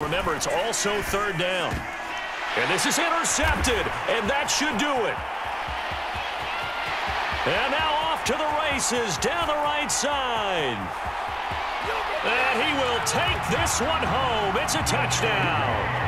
Remember, it's also third down. And this is intercepted, and that should do it. And now off to the races down the right side. And he will take this one home. It's a touchdown.